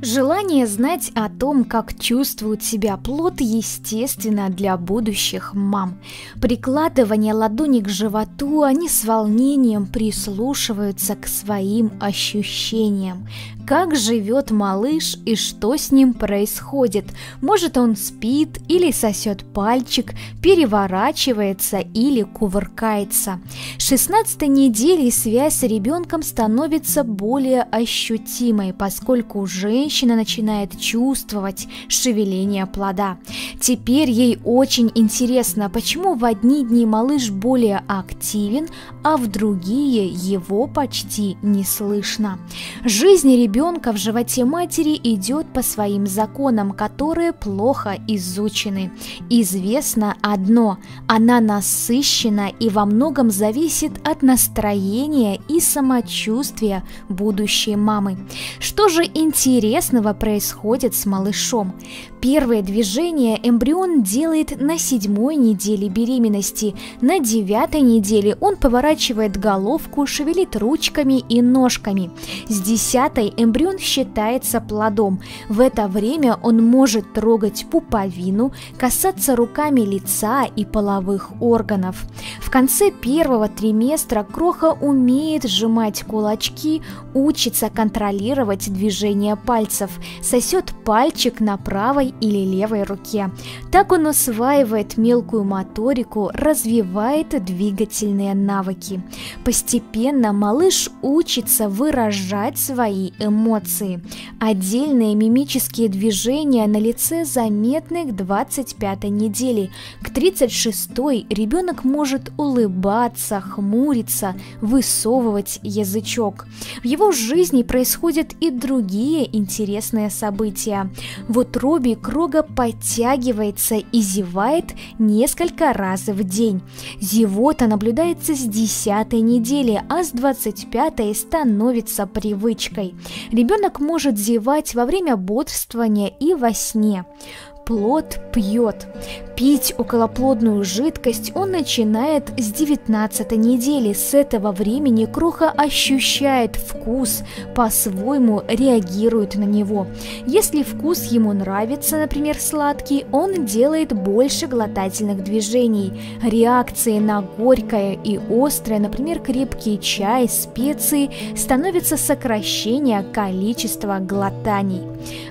Желание знать о том, как чувствует себя плод, естественно для будущих мам. Прикладывание ладони к животу, они с волнением прислушиваются к своим ощущениям. Как живет малыш и что с ним происходит? Может он спит или сосет пальчик, переворачивается или кувыркается. 16 недели связь с ребенком становится более ощутимой, поскольку женщина женщина начинает чувствовать шевеление плода. Теперь ей очень интересно, почему в одни дни малыш более активен, а в другие его почти не слышно. Жизнь ребенка в животе матери идет по своим законам, которые плохо изучены. Известно одно – она насыщена и во многом зависит от настроения и самочувствия будущей мамы. Что же интересно, интересного происходит с малышом. Первое движение эмбрион делает на седьмой неделе беременности. На девятой неделе он поворачивает головку, шевелит ручками и ножками. С десятой эмбрион считается плодом. В это время он может трогать пуповину, касаться руками лица и половых органов. В конце первого триместра кроха умеет сжимать кулачки, учится контролировать движение пальцев, сосет пальчик на правой или левой руке. Так он усваивает мелкую моторику, развивает двигательные навыки. Постепенно малыш учится выражать свои эмоции. Отдельные мимические движения на лице заметны к 25 неделе. К 36 ребенок может улыбаться, хмуриться, высовывать язычок. В его жизни происходят и другие интересные события. В утробе круга подтягивается и зевает несколько раз в день. Зевота наблюдается с 10 недели, а с 25 становится привычкой. Ребенок может зевать во время бодрствования и во сне плод пьет. Пить околоплодную жидкость он начинает с 19 недели. С этого времени кроха ощущает вкус, по-своему реагирует на него. Если вкус ему нравится, например, сладкий, он делает больше глотательных движений. Реакции на горькое и острое, например, крепкий чай, специи, становится сокращение количества глотаний.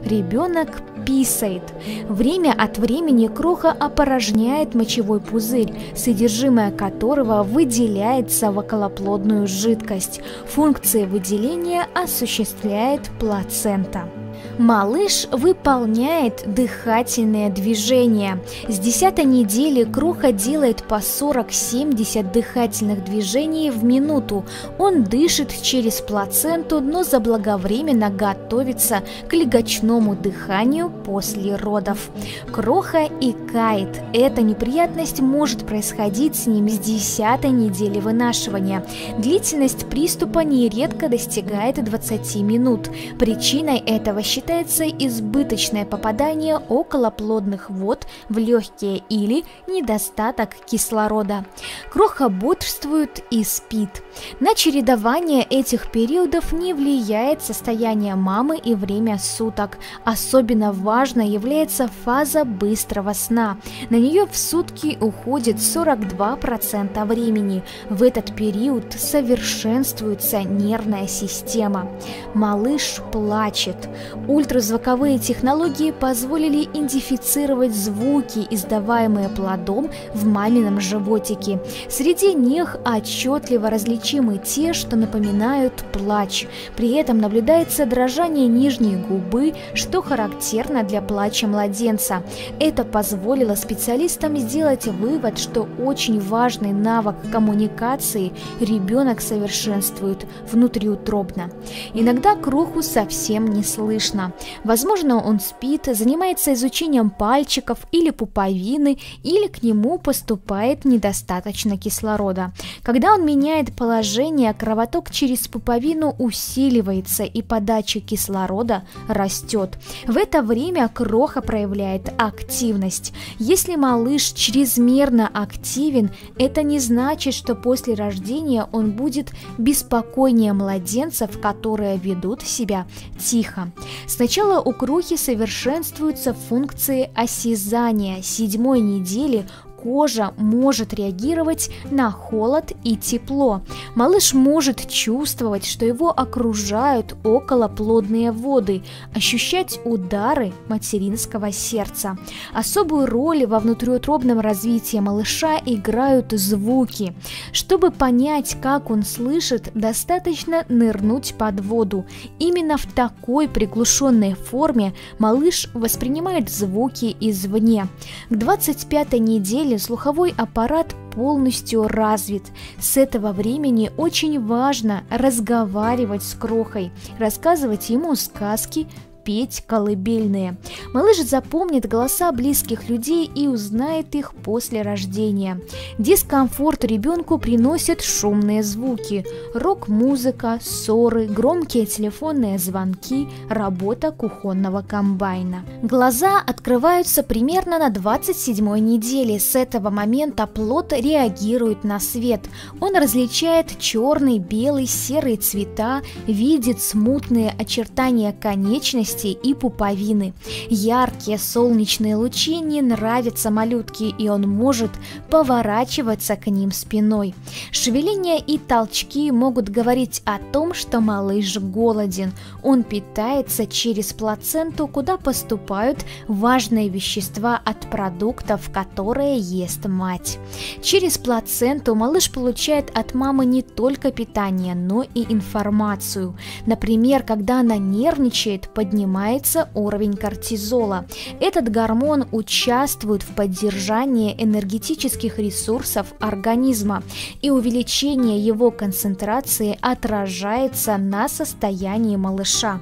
Ребенок писает. Время от времени кроха опорожняет мочевой пузырь, содержимое которого выделяется в околоплодную жидкость. Функции выделения осуществляет плацента. Малыш выполняет дыхательные движения. С 10 недели Кроха делает по 40-70 дыхательных движений в минуту. Он дышит через плаценту, но заблаговременно готовится к легочному дыханию после родов. Кроха икает. Эта неприятность может происходить с ним с 10 недели вынашивания. Длительность приступа нередко достигает 20 минут. Причиной этого считается считается избыточное попадание околоплодных вод в легкие или недостаток кислорода. Кроха бодрствует и спит. На чередование этих периодов не влияет состояние мамы и время суток. Особенно важно является фаза быстрого сна. На нее в сутки уходит 42% времени. В этот период совершенствуется нервная система. Малыш плачет. Ультразвуковые технологии позволили идентифицировать звуки, издаваемые плодом в мамином животике. Среди них отчетливо различимы те, что напоминают плач. При этом наблюдается дрожание нижней губы, что характерно для плача младенца. Это позволило специалистам сделать вывод, что очень важный навык коммуникации ребенок совершенствует внутриутробно. Иногда кроху совсем не слышно. Возможно, он спит, занимается изучением пальчиков или пуповины, или к нему поступает недостаточно кислорода. Когда он меняет положение, кровоток через пуповину усиливается и подача кислорода растет. В это время кроха проявляет активность. Если малыш чрезмерно активен, это не значит, что после рождения он будет беспокойнее младенцев, которые ведут себя тихо. Сначала у крохи совершенствуются функции осязания. Седьмой недели кожа может реагировать на холод и тепло. Малыш может чувствовать, что его окружают околоплодные воды, ощущать удары материнского сердца. Особую роль во внутриутробном развитии малыша играют звуки. Чтобы понять, как он слышит, достаточно нырнуть под воду. Именно в такой приглушенной форме малыш воспринимает звуки извне. К 25 неделе слуховой аппарат полностью развит. С этого времени очень важно разговаривать с крохой, рассказывать ему сказки, петь колыбельные. Малыш запомнит голоса близких людей и узнает их после рождения. Дискомфорт ребенку приносят шумные звуки, рок-музыка, ссоры, громкие телефонные звонки, работа кухонного комбайна. Глаза открываются примерно на 27 неделе. С этого момента плод реагирует на свет. Он различает черный, белый, серый цвета, видит смутные очертания конечностей кости и пуповины. Яркие солнечные лучи не нравятся малютке, и он может поворачиваться к ним спиной. Шевеления и толчки могут говорить о том, что малыш голоден. Он питается через плаценту, куда поступают важные вещества от продуктов, которые ест мать. Через плаценту малыш получает от мамы не только питание, но и информацию. Например, когда она нервничает, поднимается поднимается уровень кортизола. Этот гормон участвует в поддержании энергетических ресурсов организма, и увеличение его концентрации отражается на состоянии малыша.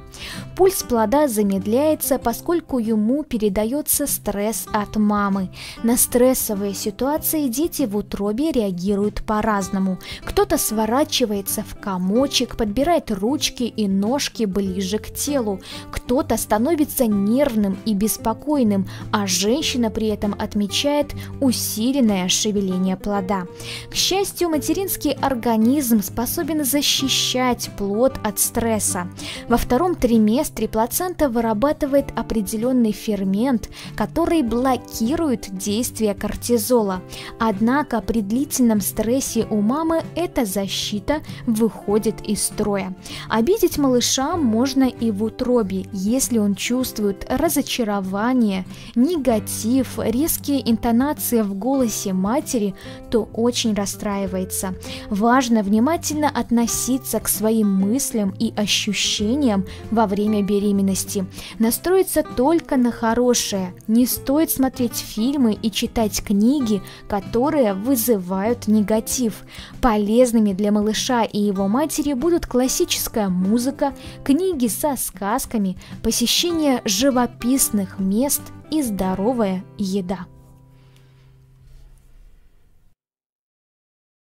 Пульс плода замедляется, поскольку ему передается стресс от мамы. На стрессовые ситуации дети в утробе реагируют по-разному. Кто-то сворачивается в комочек, подбирает ручки и ножки ближе к телу. Кто кто-то становится нервным и беспокойным, а женщина при этом отмечает усиленное шевеление плода. К счастью, материнский организм способен защищать плод от стресса. Во втором триместре плацента вырабатывает определенный фермент, который блокирует действие кортизола. Однако при длительном стрессе у мамы эта защита выходит из строя. Обидеть малыша можно и в утробе, если он чувствует разочарование, негатив, резкие интонации в голосе матери, то очень расстраивается. Важно внимательно относиться к своим мыслям и ощущениям во время беременности. Настроиться только на хорошее. Не стоит смотреть фильмы и читать книги, которые вызывают негатив. Полезными для малыша и его матери будут классическая музыка, книги со сказками, посещение живописных мест и здоровая еда.